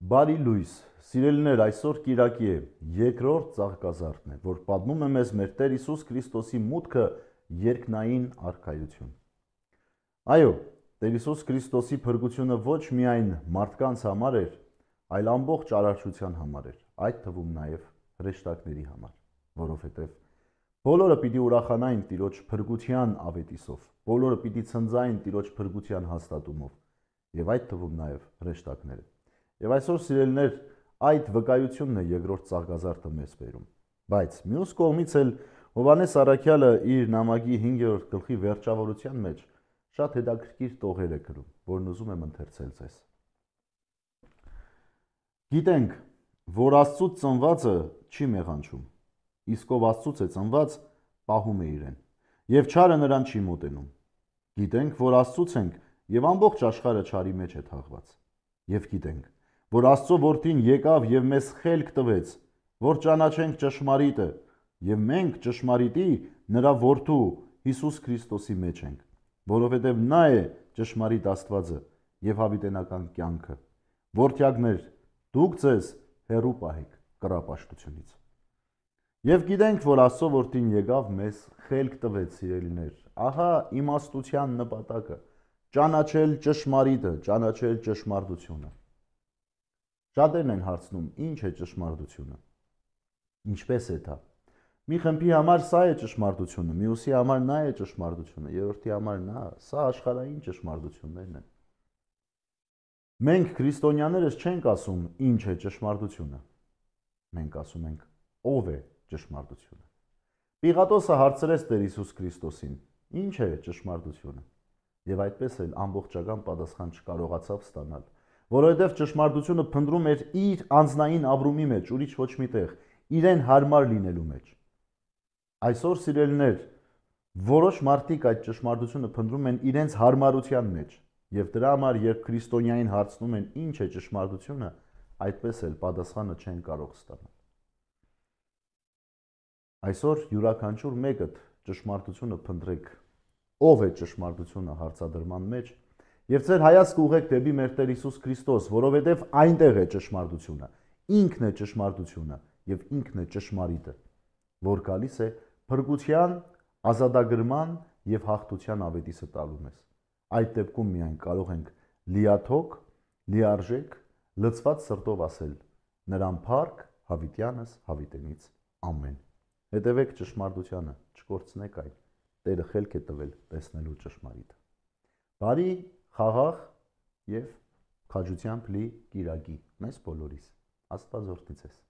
Բարի լույս, սիրելիներ, այսօր Կիրակի է, երկրորդ ծաղկազարդն է, որ պատմում է մեզ մեր Տեր Հիսուս Քրիստոսի մուտքը երկնային արքայություն։ Այո, Տեր Հիսուս Քրիստոսի փրկությունը ոչ միայն մարդկանց համար էր, այլ ամբողջ արարչության համար էր, այդ թվում նաև հրեշտակների համար, որովհետև բոլորը պիտի ուրախանային Տիրոջ փրկության ավետիսով, բոլորը պիտի ցնծային Տիրոջ փրկության հաստատումով, եւ այդ թվում նաև հրեշտակները։ Եվ այսօր սիրելիներ, այդ վկայությունն է երկրորդ ցաղգազարդը մեզ բերում։ Բայց մյուս կողմից էլ Հովանես Արաքյալը իր նամակի 5-րդ գլխի վերջավորության մեջ շատ հետաքրքիր տողեր է գրում, որն ուզում եմ ընթերցել ձեզ։ Գիտենք, որ Աստծուց ծնվածը չի մեղանչում, իսկ ով Աստծուց է ծնված, պահում է իրեն, եւ չարը նրան չի մոտենում։ Գիտենք, որ Աստծուց ենք, եւ ամբողջ աշխարհը չարի մեջ է թաղված։ Եվ գիտենք, որ Աստծո որդին եկավ եւ մեզ խելք տվեց, որ ճանաչենք ճշմարիտը, եւ մենք ճշմարիտի նրա որդու Հիսուս Քրիստոսի մեջ ենք, որովհետեւ նա է ճշմարիտ Աստվածը եւ հավիտենական կյանքը։ Որդյակներ, դուք ձեզ հերու պահեք կրապաշտությունից։ Եվ գիտենք, որ Աստծո որդին եկավ մեզ խելք տվեց, սիրելիներ։ Ահա իմաստության նպատակը՝ ճանաչել ճշմարիտը, ճանաչել ճշմարտությունը։ Շատերն են հարցնում, ինչ է ճշմարտությունը։ Ինչպես է դա։ Մի խմբի համար սա է ճշմարտությունը, մյուսի համար նա է ճշմարտությունը, երրորդի համար նա, սա աշխարհային ճշմարտություններն են։ Մենք քրիստոնյաներս չենք ասում ինչ է ճշմարտությունը։ Մենք ասում ենք ով է ճշմարտությունը։ Պիղատոսը հարցրեց Տեր Հիսուս Քրիստոսին. Ինչ է ճշմարտությունը։ Եվ այդպես էլ ամբողջական պատասխան չկարողացավ ստանալ որովհետև ճշմարտությունը փնտրում էր իր անznային ապրումի մեջ, ուրիշ ոչ միտեղ, իրեն հարմար լինելու մեջ։ Այսօր սիրելիներ, որոշ մարդիկ այդ ճշմարտությունը փնտրում են իրենց հարմարության մեջ, եւ դրա համար երբ քրիստոնյային հարցնում են ինչ է ճշմարտությունը, այդպես էլ պատասխանը չեն կարող ստանալ։ Այսօր յուրաքանչյուր մեկը ճշմարտությունը փնտրեք։ Ով է ճշմարտությունը հարցադրման մեջ Եվ ձեր հայացքը ուղեք դեպի մեր Տեր Հիսուս Քրիստոս, որովհետև այնտեղ է ճշմարտությունը։ Ինքն է ճշմարտությունը եւ ինքն է ճշմարիտը, որ գալիս է փրկության, ազատագրման եւ հաղթության ավետիսը տալու մեզ։ Այդ դեպքում միայն կարող ենք լիաթոք, լիարժեք, լծված սրտով ասել. նրան փառք հավիտյանս հավիտենից ամեն։ Հետևեք ճշմարտությանը, չկորցնեք այն։ Տերը խելք է տվել տեսնելու ճշմարիտը։ Բարի խաղաղ եւ քաջությամբ լի կիրակի մեզ բոլորիս։ Աստված օրհնի ձեզ։